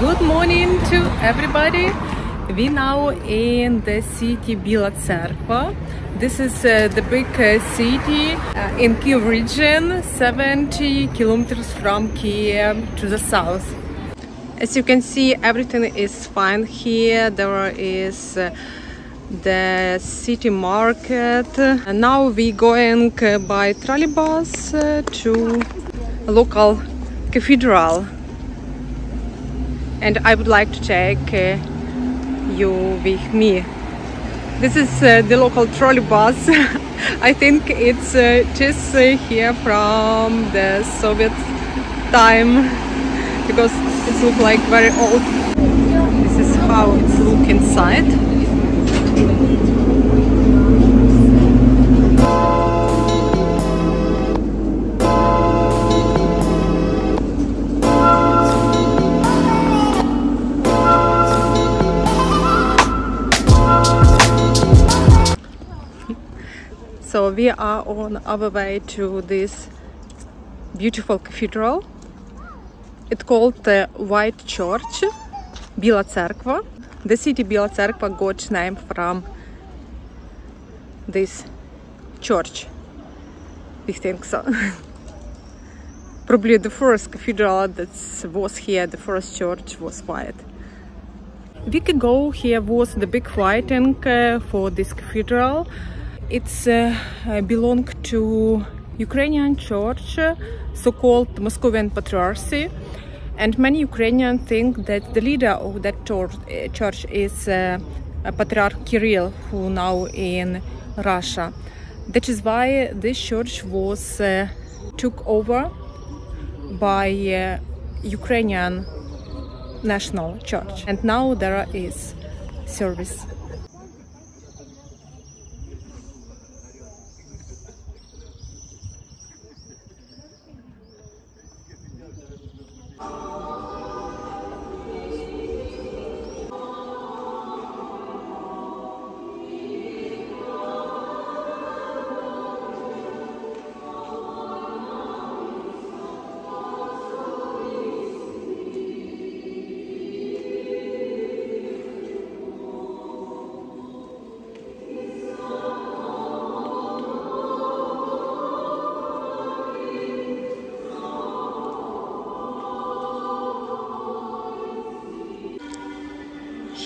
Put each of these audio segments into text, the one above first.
Good morning to everybody. We now in the city Bila. This is uh, the big uh, city uh, in Kiev region, 70 kilometers from Kiev to the south. As you can see, everything is fine here. There is uh, the city market. And now we going uh, by trolleybus uh, to local cathedral and I would like to take uh, you with me. This is uh, the local trolley bus. I think it's uh, just uh, here from the Soviet time because it looks like very old. This is how it's look inside. So we are on our way to this beautiful cathedral. It's called the White Church, Bila Tserkva. The city Bila Tserkva got name from this church. We think so. Probably the first cathedral that was here, the first church was white. A week ago here was the big fighting uh, for this cathedral it's uh, belong to Ukrainian church, so-called Moscovian Patriarchy. And many Ukrainians think that the leader of that church is uh, Patriarch Kirill, who now in Russia. That is why this church was uh, took over by uh, Ukrainian national church. And now there is service.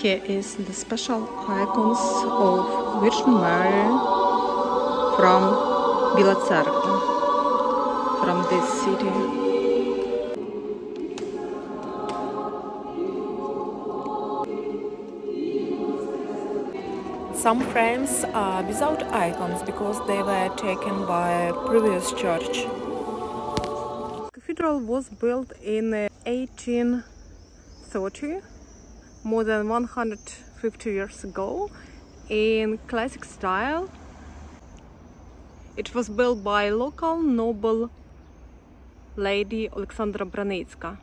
Here is the special icons of Virgin Mary from Bila Tserkva, from this city. Some frames are without icons because they were taken by previous church. The cathedral was built in 1830 more than 150 years ago in classic style. It was built by local noble lady Alexandra Branitska.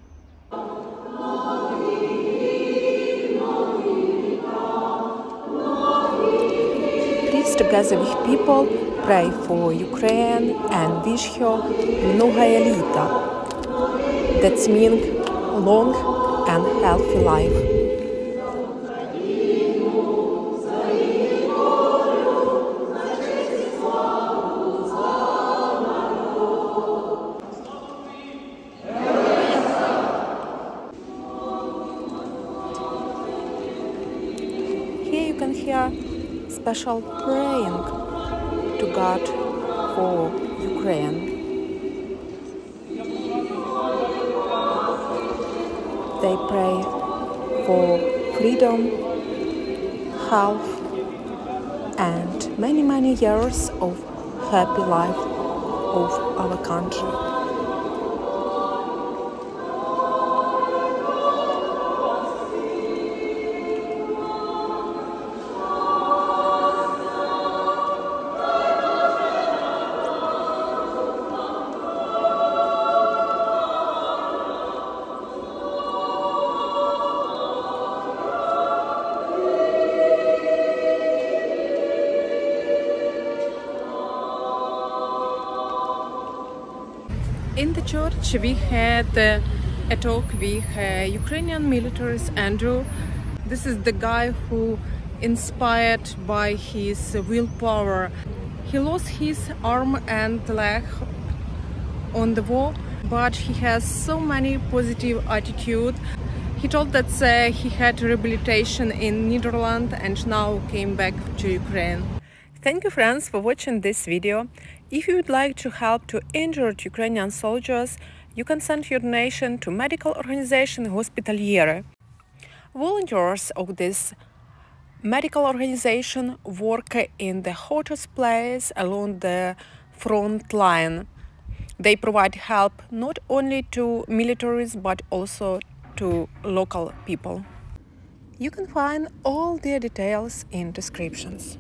Priests together with people pray for Ukraine and wish her многое літа. That's mean long and healthy life. Can hear special praying to God for Ukraine. They pray for freedom, health, and many, many years of happy life of our country. In the church we had uh, a talk with uh, Ukrainian military Andrew. This is the guy who inspired by his willpower. He lost his arm and leg on the war, but he has so many positive attitude. He told that uh, he had rehabilitation in Netherlands and now came back to Ukraine. Thank you friends for watching this video. If you would like to help to injured Ukrainian soldiers, you can send your donation to medical organization Hospitaliere. Volunteers of this medical organization work in the hottest place along the front line. They provide help not only to militaries but also to local people. You can find all their details in descriptions.